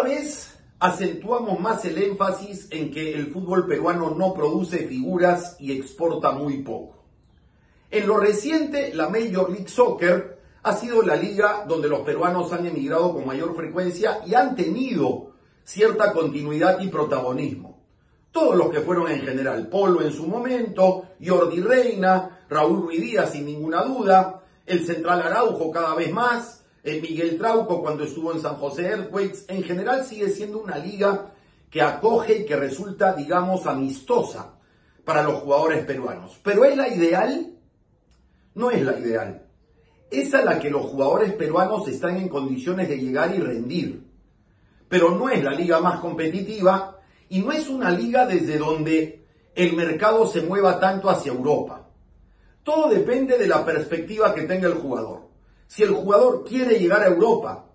Cada vez acentuamos más el énfasis en que el fútbol peruano no produce figuras y exporta muy poco. En lo reciente, la Major League Soccer ha sido la liga donde los peruanos han emigrado con mayor frecuencia y han tenido cierta continuidad y protagonismo. Todos los que fueron en general, Polo en su momento, Jordi Reina, Raúl Ruidía sin ninguna duda, el Central Araujo cada vez más, Miguel Trauco cuando estuvo en San José Earthquakes, en general sigue siendo una liga que acoge y que resulta, digamos, amistosa para los jugadores peruanos. Pero ¿es la ideal? No es la ideal. Es a la que los jugadores peruanos están en condiciones de llegar y rendir. Pero no es la liga más competitiva y no es una liga desde donde el mercado se mueva tanto hacia Europa. Todo depende de la perspectiva que tenga el jugador. Si el jugador quiere llegar a Europa,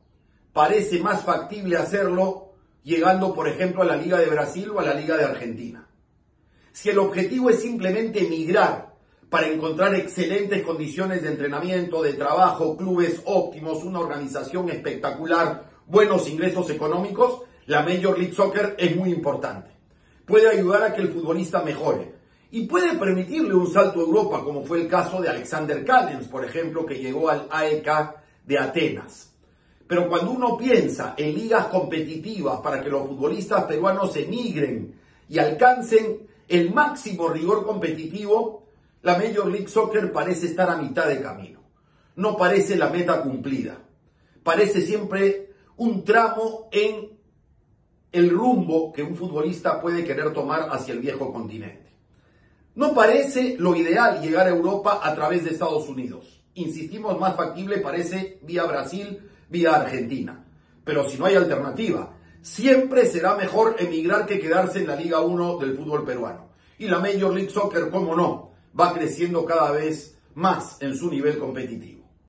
parece más factible hacerlo llegando, por ejemplo, a la Liga de Brasil o a la Liga de Argentina. Si el objetivo es simplemente emigrar para encontrar excelentes condiciones de entrenamiento, de trabajo, clubes óptimos, una organización espectacular, buenos ingresos económicos, la Major League Soccer es muy importante. Puede ayudar a que el futbolista mejore, y puede permitirle un salto a Europa, como fue el caso de Alexander Callens, por ejemplo, que llegó al AEK de Atenas. Pero cuando uno piensa en ligas competitivas para que los futbolistas peruanos emigren y alcancen el máximo rigor competitivo, la Major League Soccer parece estar a mitad de camino. No parece la meta cumplida. Parece siempre un tramo en el rumbo que un futbolista puede querer tomar hacia el viejo continente. No parece lo ideal llegar a Europa a través de Estados Unidos. Insistimos, más factible parece vía Brasil, vía Argentina. Pero si no hay alternativa, siempre será mejor emigrar que quedarse en la Liga 1 del fútbol peruano. Y la Major League Soccer, cómo no, va creciendo cada vez más en su nivel competitivo.